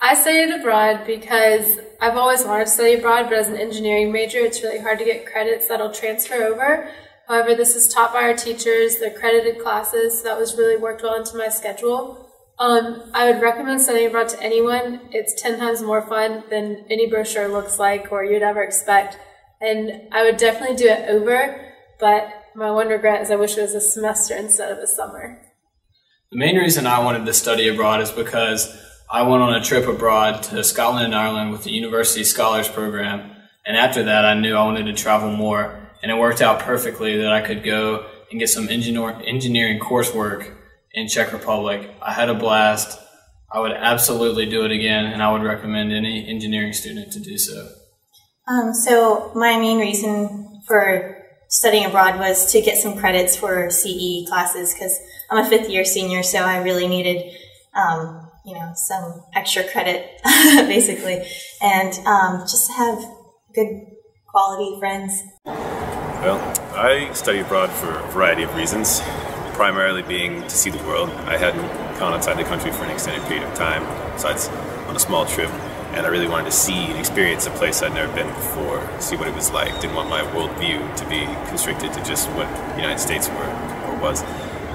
I studied abroad because I've always wanted to study abroad, but as an engineering major, it's really hard to get credits that'll transfer over. However, this is taught by our teachers, they're credited classes, so that was really worked well into my schedule. Um, I would recommend studying abroad to anyone. It's 10 times more fun than any brochure looks like or you'd ever expect. And I would definitely do it over, but my one regret is I wish it was a semester instead of a summer. The main reason I wanted to study abroad is because I went on a trip abroad to Scotland and Ireland with the University Scholars Program. And after that, I knew I wanted to travel more. And it worked out perfectly that I could go and get some engineer, engineering coursework in Czech Republic. I had a blast. I would absolutely do it again, and I would recommend any engineering student to do so. Um, so my main reason for studying abroad was to get some credits for CE classes because I'm a fifth year senior, so I really needed, um, you know, some extra credit, basically, and um, just have good quality friends. Well, I study abroad for a variety of reasons primarily being to see the world. I hadn't gone outside the country for an extended period of time, besides on a small trip, and I really wanted to see and experience a place I'd never been before, see what it was like. Didn't want my worldview to be constricted to just what the United States were or was.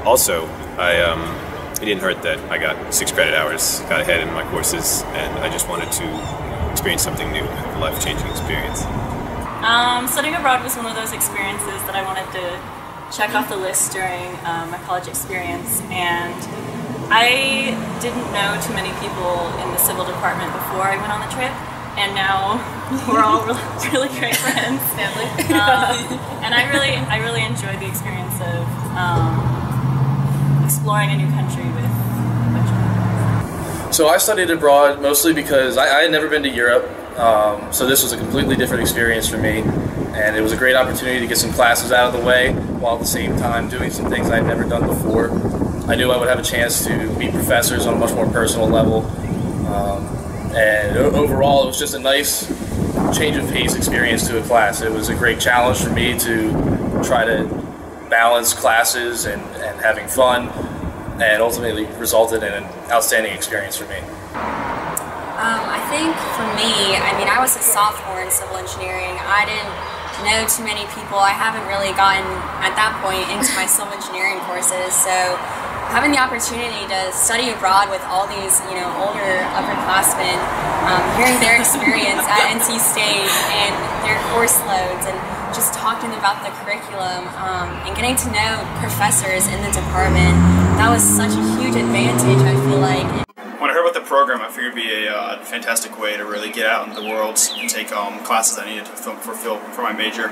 Also, I um, it didn't hurt that I got six credit hours, got ahead in my courses, and I just wanted to experience something new, a life-changing experience. Um, studying abroad was one of those experiences that I wanted to check off the list during um, my college experience. And I didn't know too many people in the civil department before I went on the trip. And now we're all really, really great friends, um, and I really, I really enjoyed the experience of um, exploring a new country with. So I studied abroad mostly because I, I had never been to Europe, um, so this was a completely different experience for me and it was a great opportunity to get some classes out of the way while at the same time doing some things I'd never done before. I knew I would have a chance to meet professors on a much more personal level, um, and overall, it was just a nice change of pace experience to a class. It was a great challenge for me to try to balance classes and, and having fun, and ultimately resulted in an outstanding experience for me. Um, I think for me, I mean, I was a sophomore in civil engineering. I didn't know too many people. I haven't really gotten at that point into my civil engineering courses, so having the opportunity to study abroad with all these, you know, older upperclassmen, um, hearing their experience at NC State and their course loads, and just talking about the curriculum um, and getting to know professors in the department, that was such a huge advantage. I feel like When I heard about the program, I figured it would be a uh, fantastic way to really get out into the world and take um, classes I needed to fulfill for my major.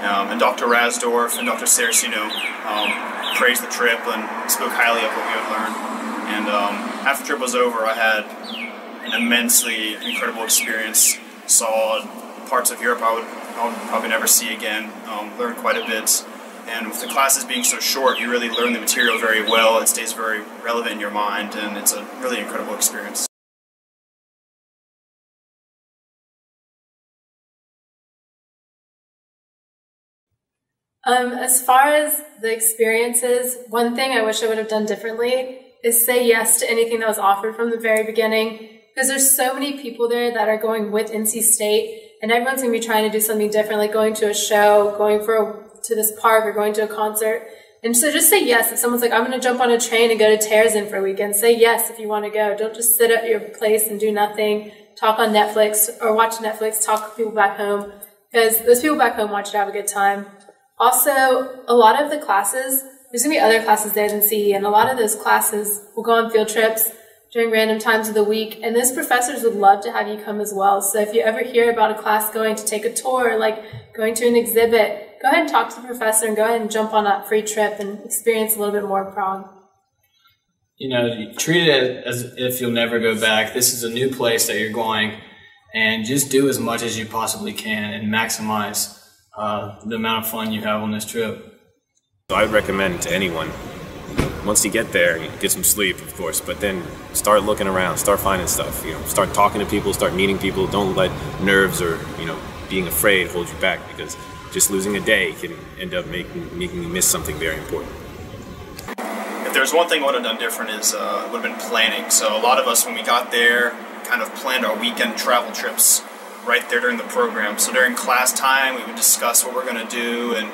Um, and Dr. Rasdorf and Dr. Saraceno um, praised the trip and spoke highly of what we had learned. And um, after the trip was over, I had an immensely incredible experience. Saw parts of Europe I would, I would probably never see again. Um, learned quite a bit. And with the classes being so short, you really learn the material very well. It stays very relevant in your mind, and it's a really incredible experience. Um, as far as the experiences, one thing I wish I would have done differently is say yes to anything that was offered from the very beginning. Because there's so many people there that are going with NC State, and everyone's going to be trying to do something different, like going to a show, going for a to this park or going to a concert. And so just say yes. If someone's like, I'm going to jump on a train and go to Terezin for a weekend, say yes if you want to go. Don't just sit at your place and do nothing, talk on Netflix or watch Netflix, talk to people back home because those people back home want you to have a good time. Also, a lot of the classes, there's going to be other classes there than CE, and a lot of those classes will go on field trips during random times of the week, and those professors would love to have you come as well. So if you ever hear about a class going to take a tour, like going to an exhibit, go ahead and talk to the professor and go ahead and jump on that free trip and experience a little bit more Prague. You know, treat it as if you'll never go back. This is a new place that you're going, and just do as much as you possibly can and maximize uh, the amount of fun you have on this trip. I would recommend to anyone once you get there, get some sleep, of course, but then start looking around, start finding stuff. You know, start talking to people, start meeting people. Don't let nerves or you know being afraid hold you back because just losing a day can end up making, making you miss something very important. If there's one thing I would have done different is uh, would have been planning. So a lot of us, when we got there, kind of planned our weekend travel trips right there during the program. So during class time, we would discuss what we're going to do, and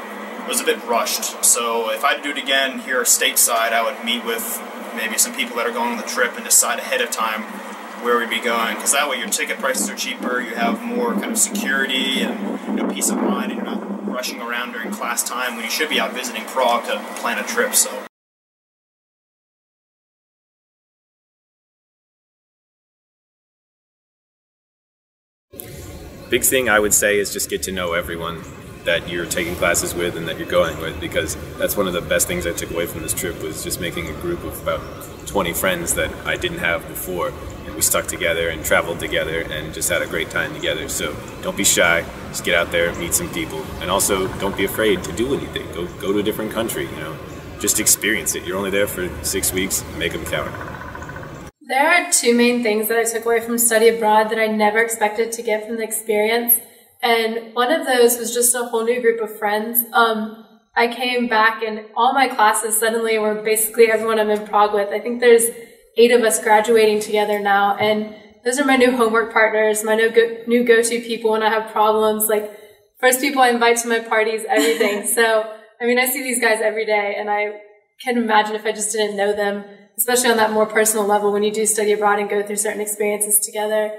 was a bit rushed. So if I would do it again here stateside, I would meet with maybe some people that are going on the trip and decide ahead of time where we'd be going, because that way your ticket prices are cheaper, you have more kind of security and you know, peace of mind, and you're not rushing around during class time when you should be out visiting Prague to plan a trip. So. Big thing I would say is just get to know everyone that you're taking classes with and that you're going with because that's one of the best things I took away from this trip was just making a group of about 20 friends that I didn't have before. And we stuck together and traveled together and just had a great time together. So don't be shy. Just get out there meet some people. And also don't be afraid to do anything go go to a different country you know. Just experience it. You're only there for six weeks. Make them count. There are two main things that I took away from study abroad that I never expected to get from the experience. And one of those was just a whole new group of friends. Um, I came back and all my classes suddenly were basically everyone I'm in Prague with. I think there's eight of us graduating together now. And those are my new homework partners, my new go- new go-to people when I have problems. Like first people I invite to my parties, everything. so, I mean, I see these guys every day and I can imagine if I just didn't know them especially on that more personal level when you do study abroad and go through certain experiences together.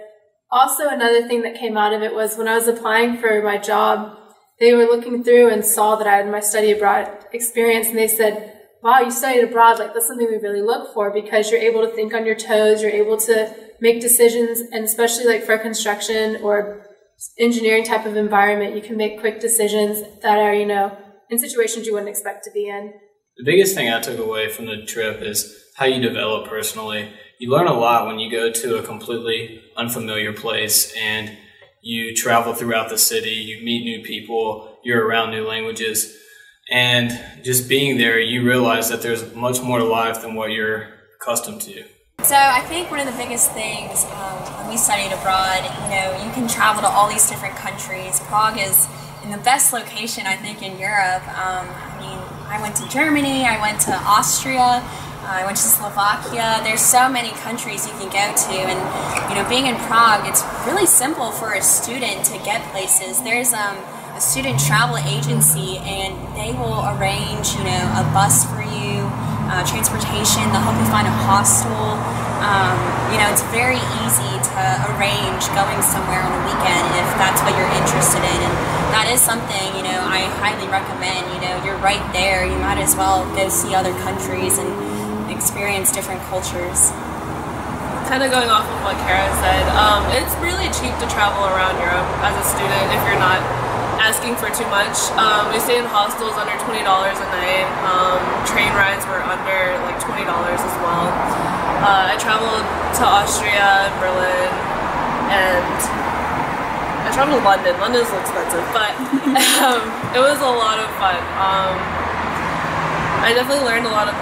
Also, another thing that came out of it was when I was applying for my job, they were looking through and saw that I had my study abroad experience and they said, wow, you studied abroad. Like that's something we really look for because you're able to think on your toes. You're able to make decisions and especially like for construction or engineering type of environment, you can make quick decisions that are, you know, in situations you wouldn't expect to be in. The biggest thing I took away from the trip is how you develop personally. You learn a lot when you go to a completely unfamiliar place and you travel throughout the city, you meet new people, you're around new languages. And just being there, you realize that there's much more to life than what you're accustomed to. So I think one of the biggest things um, when we studied abroad, you know, you can travel to all these different countries. Prague is in the best location, I think, in Europe. Um, I mean, I went to Germany, I went to Austria, I went to Slovakia. There's so many countries you can go to, and you know, being in Prague, it's really simple for a student to get places. There's um, a student travel agency, and they will arrange, you know, a bus for you, uh, transportation. They'll help you find a hostel. Um, you know, it's very easy to arrange going somewhere on a weekend if that's what you're interested in, and that is something you know I highly recommend. You know, you're right there. You might as well go see other countries and experience different cultures. Kind of going off of what Kara said, um, it's really cheap to travel around Europe as a student if you're not asking for too much. Um, we stayed in hostels under $20 a night. Um, train rides were under like $20 as well. Uh, I traveled to Austria, Berlin, and I traveled to London. London's expensive, but um, it was a lot of fun. Um, I definitely learned a lot of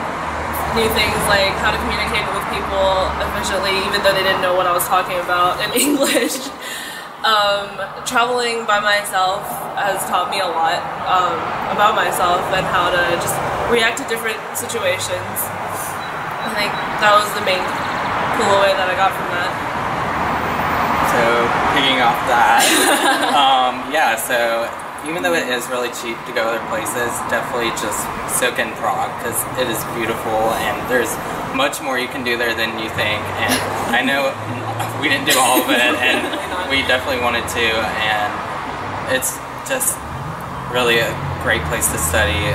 new things like how to communicate with people efficiently, even though they didn't know what I was talking about in English. Um, traveling by myself has taught me a lot um, about myself and how to just react to different situations. I think that was the main cool away that I got from that. So, picking off that, um, yeah, so even though it is really cheap to go other places, definitely just soak in Prague because it is beautiful and there's much more you can do there than you think. And I know we didn't do all of it, and we definitely wanted to. And it's just really a great place to study.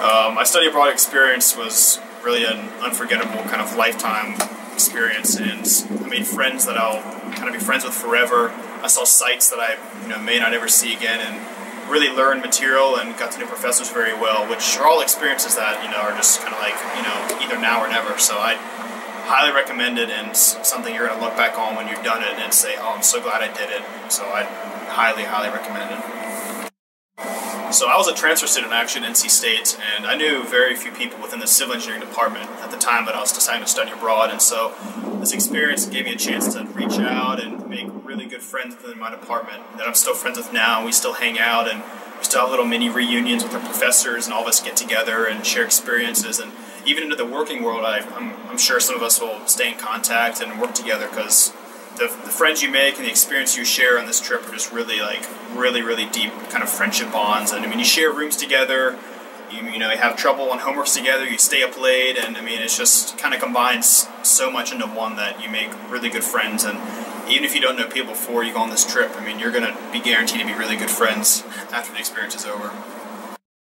Um, my study abroad experience was really an unforgettable kind of lifetime experience, and I made friends that I'll kind of be friends with forever. I saw sights that I you know may not ever see again, and really learned material and got to know professors very well, which are all experiences that you know are just kind of like you know either now or never. So I highly recommend it and something you're going to look back on when you've done it and say, oh, I'm so glad I did it. So I highly, highly recommend it. So I was a transfer student actually at NC State, and I knew very few people within the civil engineering department at the time that I was deciding to study abroad. And so this experience gave me a chance to reach out and make really good friends within my department that I'm still friends with now. We still hang out and we still have little mini reunions with our professors, and all of us get together and share experiences. And even into the working world, I, am I'm sure some of us will stay in contact and work together because the, the friends you make and the experience you share on this trip are just really like really really deep kind of friendship bonds. And I mean, you share rooms together. You, you know, you have trouble on homeworks together. You stay up late, and I mean, it's just kind of combines so much into one that you make really good friends. And even if you don't know people before you go on this trip, I mean, you're going to be guaranteed to be really good friends after the experience is over.